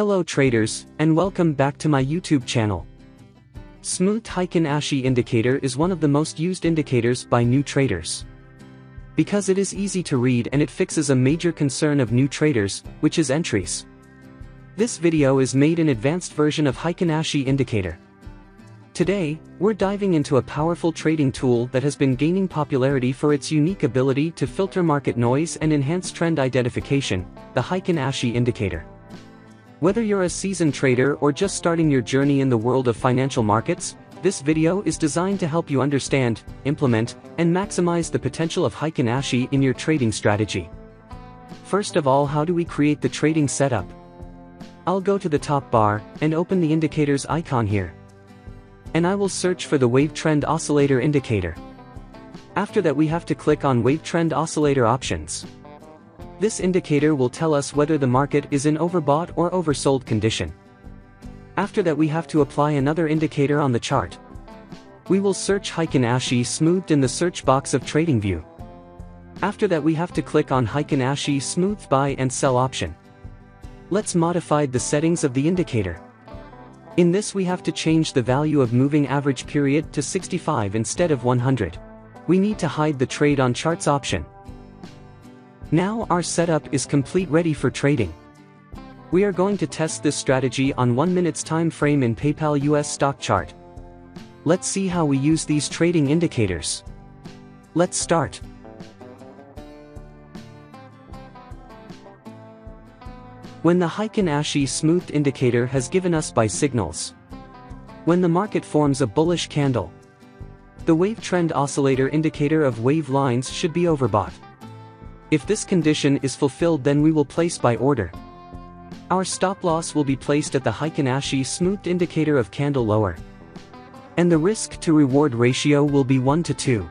Hello traders, and welcome back to my YouTube channel. Smooth Heikin Ashi indicator is one of the most used indicators by new traders. Because it is easy to read and it fixes a major concern of new traders, which is entries. This video is made in advanced version of Heikin Ashi indicator. Today, we're diving into a powerful trading tool that has been gaining popularity for its unique ability to filter market noise and enhance trend identification, the Heikin Ashi indicator. Whether you're a seasoned trader or just starting your journey in the world of financial markets, this video is designed to help you understand, implement, and maximize the potential of Heikin Ashi in your trading strategy. First of all how do we create the trading setup? I'll go to the top bar, and open the indicators icon here. And I will search for the Wave Trend Oscillator indicator. After that we have to click on Wave Trend Oscillator options. This indicator will tell us whether the market is in overbought or oversold condition. After that we have to apply another indicator on the chart. We will search Heikin Ashi smoothed in the search box of TradingView. After that we have to click on Heikin Ashi smooth buy and sell option. Let's modify the settings of the indicator. In this we have to change the value of moving average period to 65 instead of 100. We need to hide the trade on charts option. Now our setup is complete ready for trading. We are going to test this strategy on 1 minute's time frame in PayPal US stock chart. Let's see how we use these trading indicators. Let's start. When the Heikin Ashi smoothed indicator has given us buy signals. When the market forms a bullish candle. The wave trend oscillator indicator of wave lines should be overbought. If this condition is fulfilled then we will place buy order. Our stop loss will be placed at the Heikin Ashi smoothed indicator of candle lower. And the risk to reward ratio will be 1 to 2.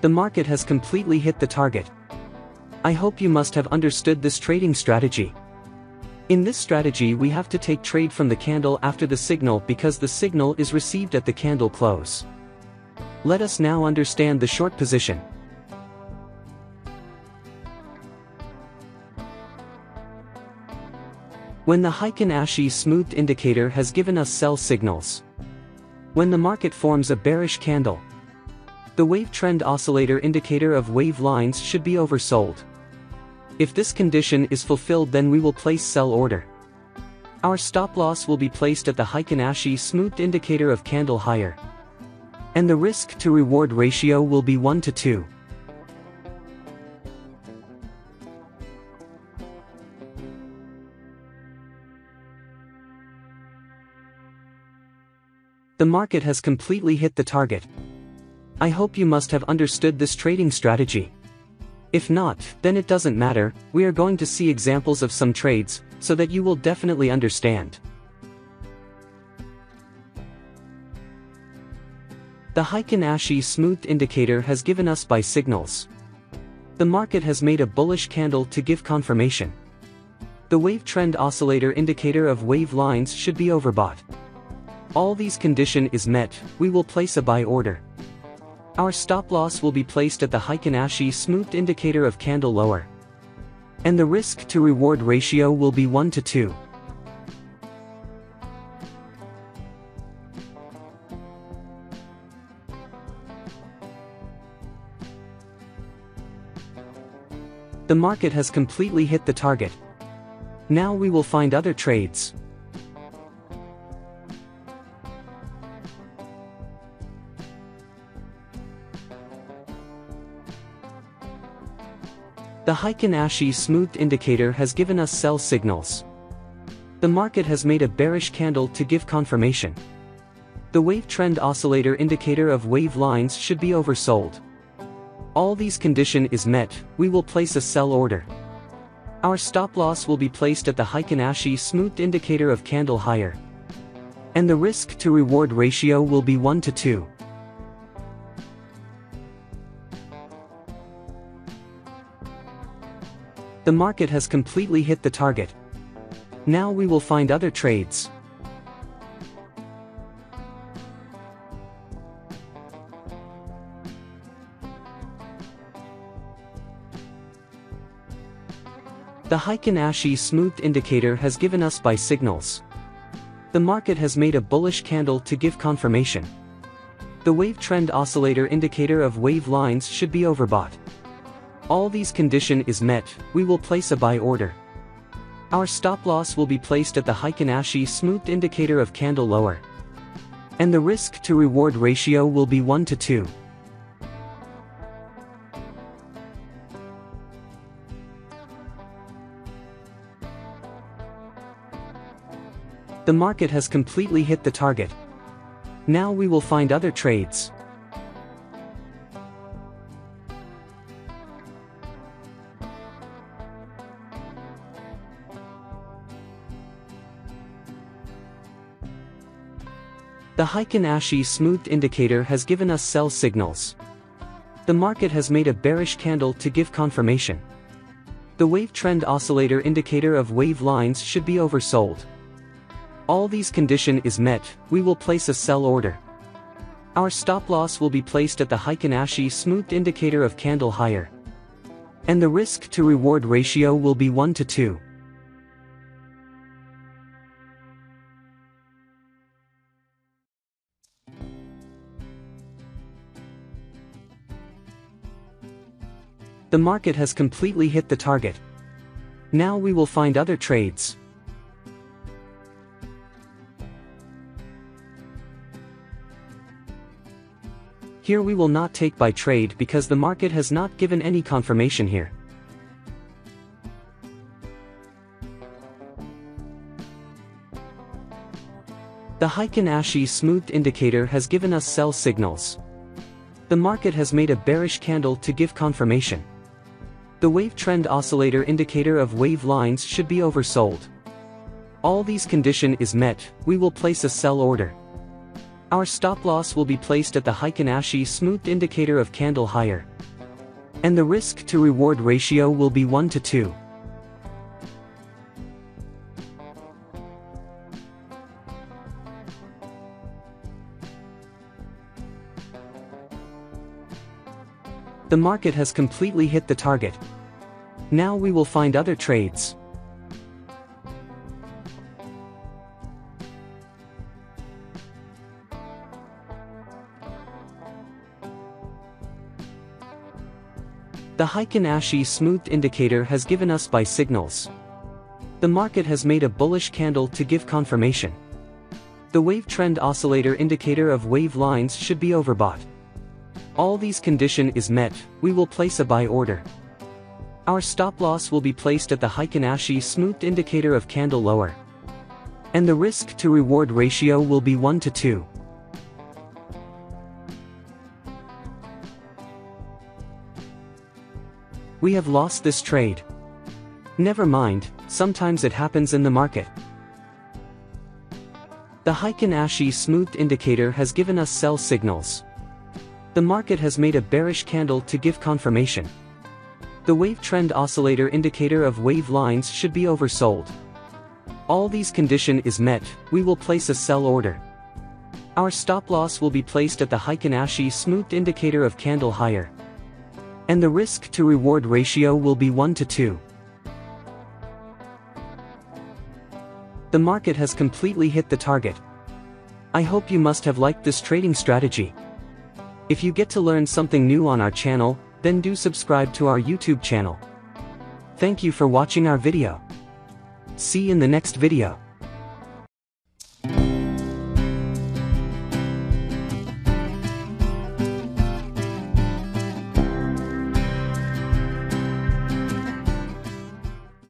The market has completely hit the target. I hope you must have understood this trading strategy. In this strategy we have to take trade from the candle after the signal because the signal is received at the candle close. Let us now understand the short position. When the Heikin Ashi smoothed indicator has given us sell signals. When the market forms a bearish candle. The wave trend oscillator indicator of wave lines should be oversold. If this condition is fulfilled then we will place sell order. Our stop loss will be placed at the Heikin Ashi smoothed indicator of candle higher. And the risk to reward ratio will be 1 to 2. The market has completely hit the target. I hope you must have understood this trading strategy. If not, then it doesn't matter, we are going to see examples of some trades, so that you will definitely understand. The Heikin Ashi smoothed indicator has given us buy signals. The market has made a bullish candle to give confirmation. The wave trend oscillator indicator of wave lines should be overbought. All these condition is met, we will place a buy order. Our stop loss will be placed at the Heikin Ashi smoothed indicator of candle lower. And the risk to reward ratio will be 1 to 2. The market has completely hit the target. Now we will find other trades. The Heikin Ashi smoothed indicator has given us sell signals. The market has made a bearish candle to give confirmation. The wave trend oscillator indicator of wave lines should be oversold. All these condition is met, we will place a sell order. Our stop loss will be placed at the Heikin Ashi smoothed indicator of candle higher. And the risk to reward ratio will be 1 to 2. The market has completely hit the target. Now we will find other trades. The Heiken Ashi smoothed indicator has given us buy signals. The market has made a bullish candle to give confirmation. The wave trend oscillator indicator of wave lines should be overbought. All these condition is met, we will place a buy order. Our stop loss will be placed at the Heikin Ashi smoothed indicator of candle lower. And the risk to reward ratio will be 1 to 2. The market has completely hit the target. Now we will find other trades. The Heikin Ashi smoothed indicator has given us sell signals. The market has made a bearish candle to give confirmation. The wave trend oscillator indicator of wave lines should be oversold. All these condition is met, we will place a sell order. Our stop loss will be placed at the Heikin Ashi smoothed indicator of candle higher. And the risk to reward ratio will be 1 to 2. The market has completely hit the target. Now we will find other trades. Here we will not take buy trade because the market has not given any confirmation here. The Heikin Ashi smoothed indicator has given us sell signals. The market has made a bearish candle to give confirmation. The wave trend oscillator indicator of wave lines should be oversold. All these condition is met, we will place a sell order. Our stop loss will be placed at the Heikin Ashi smoothed indicator of candle higher. And the risk to reward ratio will be 1 to 2. The market has completely hit the target. Now we will find other trades. The Heikin Ashi smoothed indicator has given us buy signals. The market has made a bullish candle to give confirmation. The wave trend oscillator indicator of wave lines should be overbought. All these condition is met, we will place a buy order. Our stop loss will be placed at the Heikin Ashi smoothed indicator of candle lower. And the risk to reward ratio will be 1 to 2. We have lost this trade. Never mind, sometimes it happens in the market. The Heikin Ashi smoothed indicator has given us sell signals. The market has made a bearish candle to give confirmation. The wave trend oscillator indicator of wave lines should be oversold. All these condition is met, we will place a sell order. Our stop loss will be placed at the Heikin Ashi smoothed indicator of candle higher. And the risk to reward ratio will be 1 to 2. The market has completely hit the target. I hope you must have liked this trading strategy. If you get to learn something new on our channel, then do subscribe to our YouTube channel. Thank you for watching our video. See you in the next video.